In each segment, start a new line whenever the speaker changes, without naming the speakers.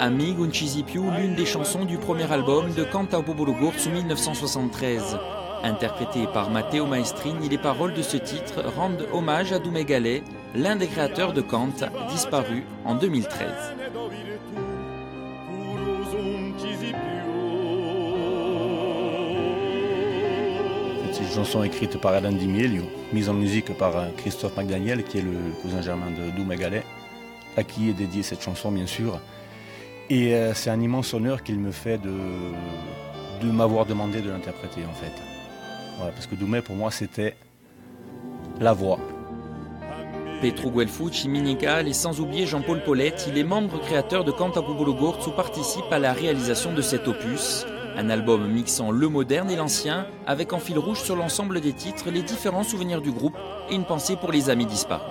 Amigo Unchisipiu, l'une des chansons du premier album de Canta Bobolo 1973. Interprété par Matteo Maestrini, les paroles de ce titre rendent hommage à Doumé Galet, l'un des créateurs de Kant, disparu en 2013.
C'est une chanson écrite par Alain Di mise en musique par Christophe McDaniel, qui est le cousin germain de Doumé Gallet, à qui est dédiée cette chanson, bien sûr. Et euh, c'est un immense honneur qu'il me fait de, m'avoir demandé de l'interpréter, en fait. parce que Doumé, pour moi, c'était la voix.
Petru Guelfucci, Minical et sans oublier Jean-Paul Paulette, il est membre créateur de Cantabubolo Gortz où participe à la réalisation de cet opus. Un album mixant le moderne et l'ancien, avec en fil rouge sur l'ensemble des titres les différents souvenirs du groupe et une pensée pour les amis disparus.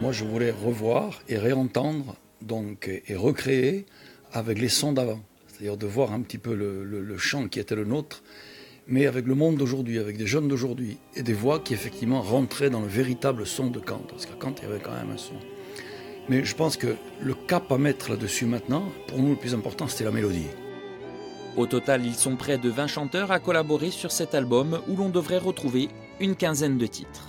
Moi, je voulais revoir et réentendre donc, et recréer avec les sons d'avant. C'est-à-dire de voir un petit peu le, chant qui était le nôtre, mais avec le monde d'aujourd'hui, avec des jeunes d'aujourd'hui, et des voix qui effectivement rentraient dans le véritable son de Kant. Parce qu'à Kant, il y avait quand même un son. Mais je pense que le cap à mettre là-dessus maintenant, pour nous le plus important, c'était la mélodie.
Au total, ils sont près de 20 chanteurs à collaborer sur cet album où l'on devrait retrouver une quinzaine de titres.